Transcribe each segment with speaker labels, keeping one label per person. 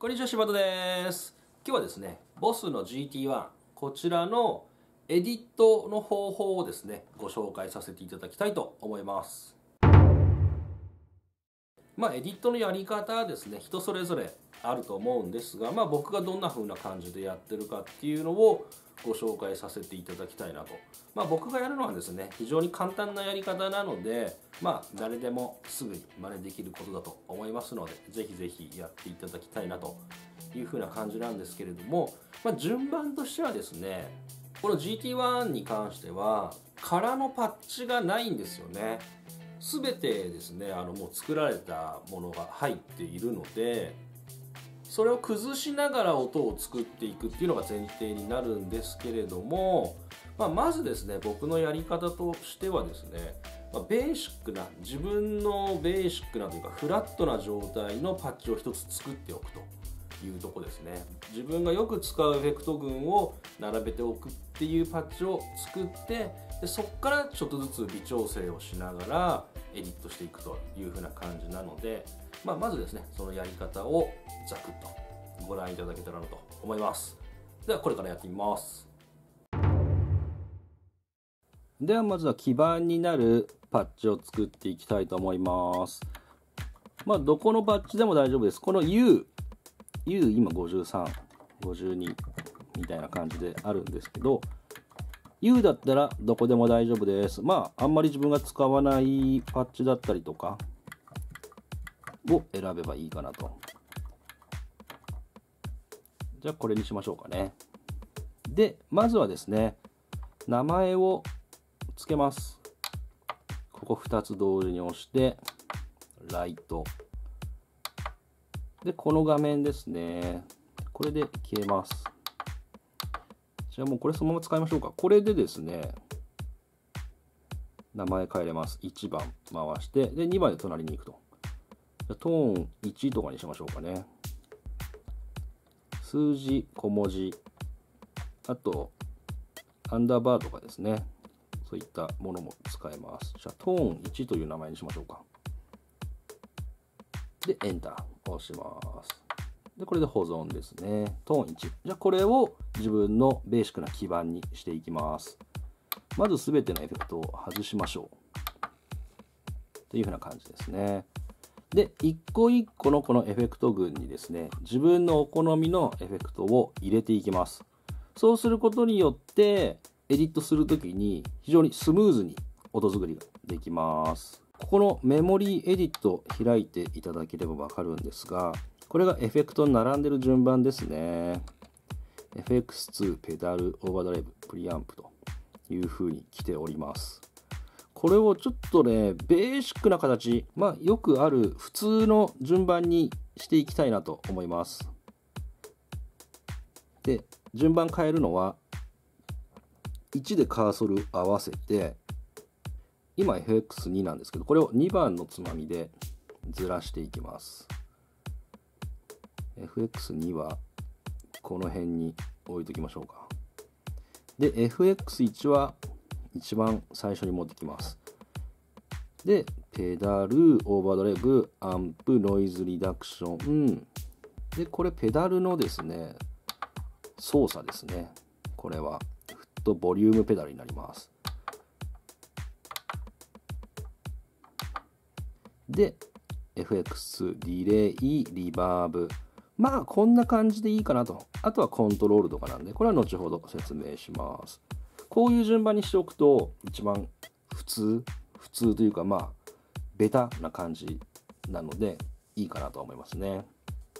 Speaker 1: こんにちは柴田です。今日はですねボスの GT1 こちらのエディットの方法をですねご紹介させていただきたいと思います。まあエディットのやり方はですね人それぞれあると思うんですがまあ僕がどんな風な感じでやってるかっていうのをご紹介させていただきたいなと。まあ僕がやるのはですね、非常に簡単なやり方なので、まあ誰でもすぐに真似できることだと思いますので、ぜひぜひやっていただきたいなというふうな感じなんですけれども、まあ順番としてはですね、この GT1 に関しては、空のパッチがないんですよね。すべてですね、あのもう作られたものが入っているので、それを崩しながら音を作っていくっていうのが前提になるんですけれども、まあ、まずですね僕のやり方としてはですね、まあ、ベーシックな自分のベーシックなというかフラットな状態のパッチを一つ作っておくと。いうとこですね。自分がよく使うエフェクト群を並べておくっていうパッチを作ってでそこからちょっとずつ微調整をしながらエディットしていくという風な感じなのでまあ、まずですねそのやり方をざくっとご覧いただけたらなと思います。ではこれからやってみます。ではまずは基盤になるパッチを作っていきたいと思います。まあどこのパッチでも大丈夫です。この U U 今5352みたいな感じであるんですけど U だったらどこでも大丈夫ですまああんまり自分が使わないパッチだったりとかを選べばいいかなと。じゃあこれにしましょうかね。で、まずはですね、名前を付けます。ここ2つ同時に押して、ライト。で、この画面ですね。これで消えます。じゃあもうこれそのまま使いましょうか。これでですね、名前変えれます。1番回して、で、2番で隣に行くと。トーン1とかにしましょうかね。数字、小文字、あと、アンダーバーとかですね。そういったものも使えます。じゃあ、トーン1という名前にしましょうか。で、エンター押します。で、これで保存ですね。トーン1。じゃあ、これを自分のベーシックな基盤にしていきます。まずすべてのエフェクトを外しましょう。というふうな感じですね。で、一個一個のこのエフェクト群にですね、自分のお好みのエフェクトを入れていきます。そうすることによって、エディットするときに非常にスムーズに音作りができます。ここのメモリーエディット開いていただければわかるんですが、これがエフェクト並んでる順番ですね。FX2 ペダルオーバードライブプリアンプという風に来ております。これをちょっとね、ベーシックな形、まあよくある普通の順番にしていきたいなと思います。で、順番変えるのは、1でカーソル合わせて、今 FX2 なんですけど、これを2番のつまみでずらしていきます。FX2 はこの辺に置いときましょうか。で、FX1 は一番最初に持ってきます。で、ペダル、オーバードライブ、アンプ、ノイズリダクション。で、これペダルのですね、操作ですね。これは、フットボリュームペダルになります。で、FX、ディレイ、リバーブ。まあ、こんな感じでいいかなと。あとはコントロールとかなんで、これは後ほど説明します。こういう順番にしておくと一番普通普通というかまあベタな感じなのでいいかなと思いますね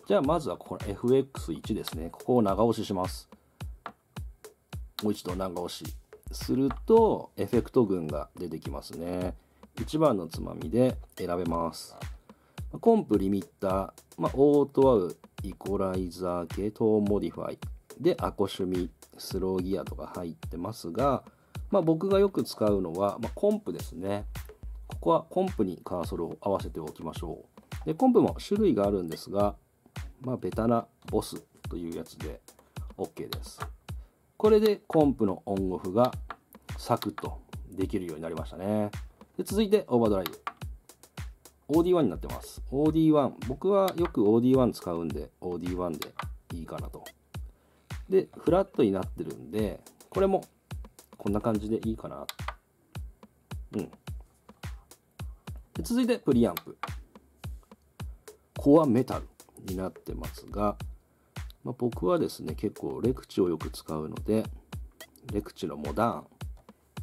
Speaker 1: じゃあまずはここの FX1 ですねここを長押ししますもう一度長押しするとエフェクト群が出てきますね1番のつまみで選べます。コンプリミッター、まあ、オートワウイコライザー系トーンモディファイでアコシュミスローギアとか入ってますが、まあ、僕がよく使うのは、まあ、コンプですね。ここはコンプにカーソルを合わせておきましょう。でコンプも種類があるんですが、まあ、ベタなボスというやつで OK です。これでコンプのオンオフがサクッとできるようになりましたね。で続いてオーバードライブ OD1 になってます。OD1 僕はよく OD1 使うんで OD1 でいいかなと。でフラットになってるんでこれもこんな感じでいいかな。うん。で続いてプリアンプ。コアメタルになってますが、まあ、僕はですね結構レクチをよく使うのでレクチのモダン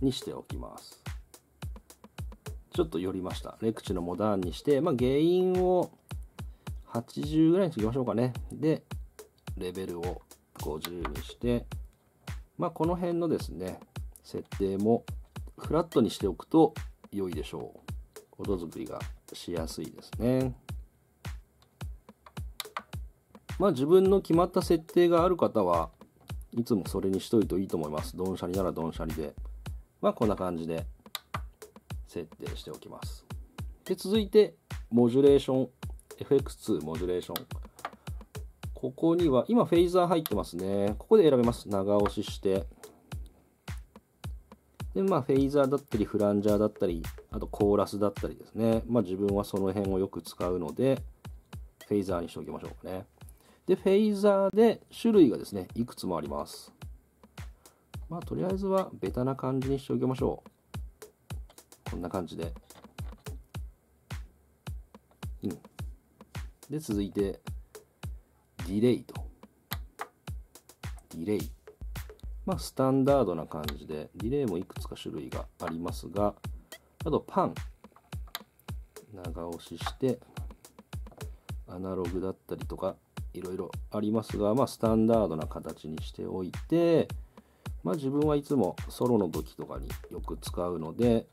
Speaker 1: にしておきます。ちょっと寄りました。レクチのモダンにして、まあ、原因を80ぐらいにしておきましょうかね。でレベルを50にしてまあこの辺のですね設定もフラットにしておくと良いでしょう。音作りがしやすいですね。まあ自分の決まった設定がある方はいつもそれにしといていいと思います。ドンシャリならドンシャリで。まあこんな感じで設定しておきます。で続いてモジュレーション FX2 モジュレーション。ここには今フェイザー入ってますね。ここで選べます。長押しして。でまあフェイザーだったりフランジャーだったりあとコーラスだったりですね。まあ自分はその辺をよく使うのでフェイザーにしておきましょうかね。でフェイザーで種類がですねいくつもあります。まあとりあえずはベタな感じにしておきましょう。こんな感じで。うん。で、続いて、ディレイと。ディレイ。まあ、スタンダードな感じで、ディレイもいくつか種類がありますが、あと、パン。長押しして、アナログだったりとか、いろいろありますが、まあ、スタンダードな形にしておいて、まあ、自分はいつもソロの時とかによく使うので、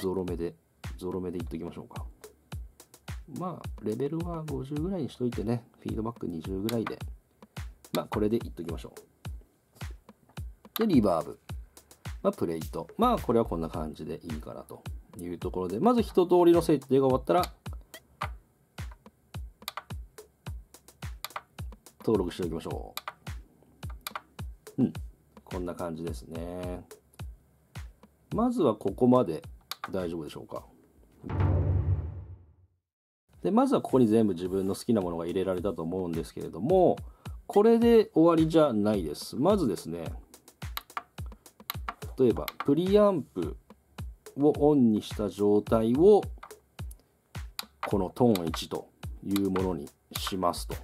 Speaker 1: ゾロ目で、ゾロ目でいっときましょうか。まあ、レベルは50ぐらいにしといてね、フィードバック20ぐらいで、まあ、これでいっときましょう。で、リバーブ。まあ、プレイト。まあ、これはこんな感じでいいかなというところで、まず一通りの設定が終わったら、登録しておきましょう。うん。こんな感じですね。まずはここまで大丈夫でしょうか？でまずはここに全部自分の好きなものが入れられたと思うんですけれどもこれで終わりじゃないです。まずですね例えばプリアンプをオンにした状態をこのトーン1というものにしますと。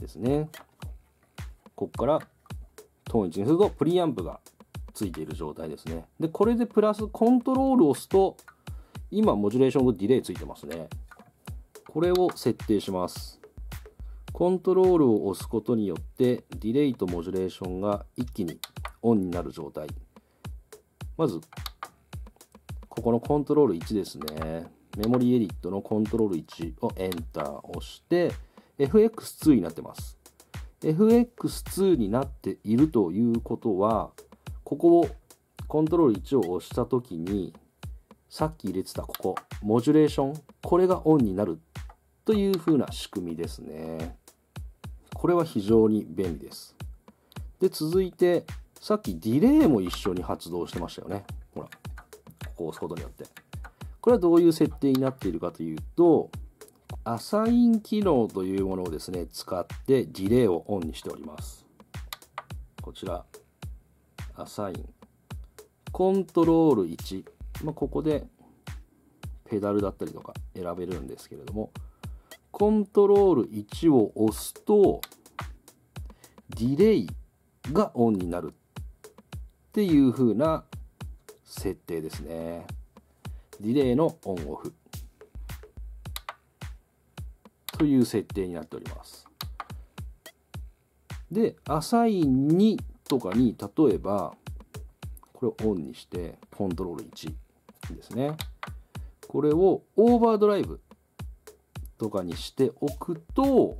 Speaker 1: ですね。ここからトーン1にするとプリアンプがついている状態ですね。で、これでプラスコントロールを押すと、今、モジュレーションとディレイついてますね。これを設定します。コントロールを押すことによって、ディレイとモジュレーションが一気にオンになる状態。まず、ここのコントロール1ですね。メモリーエディットのコントロール1をエンターを押して、FX2 になってます。FX2 になっているということは、ここをコントロール1を押した時にさっき入れてたここモジュレーションこれがオンになるという風な仕組みですね。これは非常に便利です。で続いてさっきディレイも一緒に発動してましたよね。ほらここを押すことによって。これはどういう設定になっているかというとアサイン機能というものをですね使ってディレイをオンにしております。こちら。アサイン。コントロール1、まあ、ここでペダルだったりとか選べるんですけれども。コントロール1を押すとディレイがオンになるっていう風な設定ですね。ディレイのオンオフ。という設定になっております。でアサイン2とかに例えばこれをオンにしてコントロール1ですね。これをオーバードライブとかにしておくと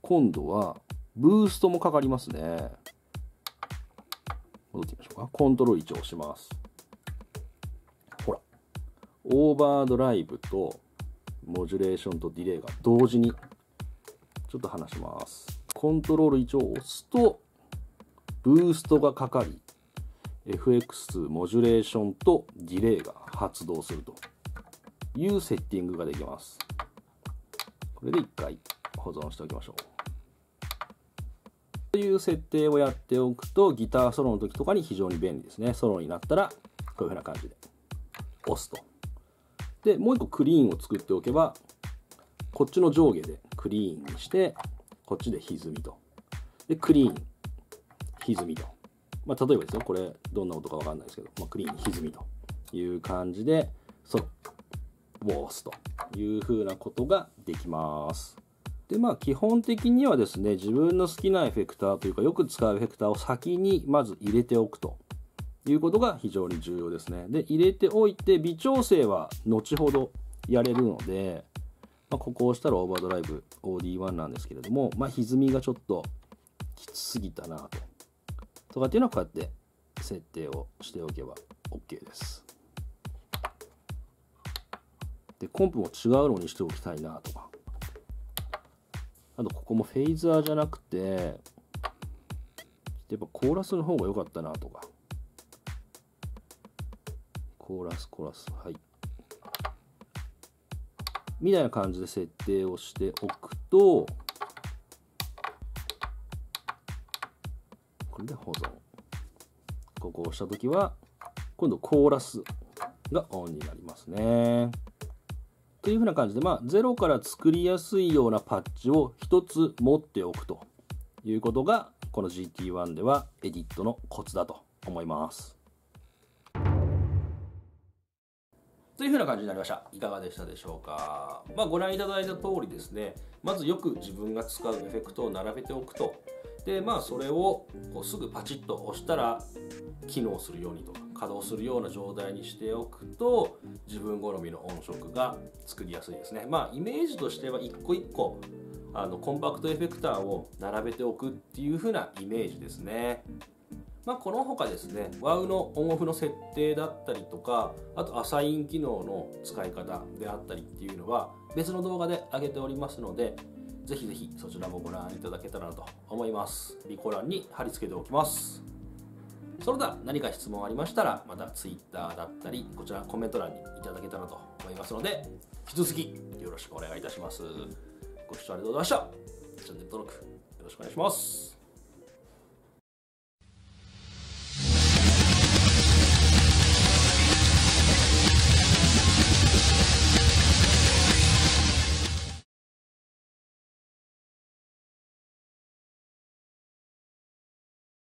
Speaker 1: 今度はブーストもかかりますね。戻ってみましょうか。コントロール1を押します。ほら。オーバードライブとモジュレーションとディレイが同時にちょっと離します。コントロール1を押すとブーストがかかり FX2 モジュレーションとディレイが発動するというセッティングができます。これで1回保存しておきましょう。という設定をやっておくとギターソロの時とかに非常に便利ですね。ソロになったらこういう風な感じで。押すと。でもう一個クリーンを作っておけばこっちの上下でクリーンにしてこっちで歪みと。でクリーン。歪みと。まあ例えばですよこれどんな音かわかんないですけど、まあ、クリーンに歪みという感じでソロウォースという風なことができます。でまあ基本的にはですね自分の好きなエフェクターというかよく使うエフェクターを先にまず入れておくということが非常に重要ですね。で入れておいて微調整は後ほどやれるので、まあ、ここを押したらオーバードライブ OD1 なんですけれどもまあ歪みがちょっときつすぎたなと。とかっていうのはこうやって設定をしておけば OK です。でコンプも違うのにしておきたいなとか。あとここもフェイザーじゃなくてやっぱコーラスの方が良かったなとか。コーラスコーラスはい。みたいな感じで設定をしておくとで保存ここを押した時は今度コーラスがオンになりますねというふうな感じで、まあ、ゼロから作りやすいようなパッチを一つ持っておくということが、この GT1 ではエディットのコツだと思います。というふうな感じになりました。いかがでしたでしょうか。まあ、ご覧いただいた通りですね、まずよく自分が使うエフェクトを並べておくと。で、まあ、それをこうすぐパチッと押したら機能するようにとか、稼働するような状態にしておくと自分好みの音色が作りやすいですね。まあイメージとしては一個一個あのコンパクトエフェクターを並べておくっていう風なイメージですね。まあ、この他ですね WOW のオンオフの設定だったりとかあとアサイン機能の使い方であったりっていうのは別の動画で上げておりますのでぜひぜひそちらもご覧いただけたらなと思います。備考欄に貼り付けておきます。それでは何か質問ありましたらまた Twitter だったりこちらコメント欄にいただけたらと思いますので引き続きよろしくお願いいたします。ご視聴ありがとうございました。チャンネル登録よろしくお願いします。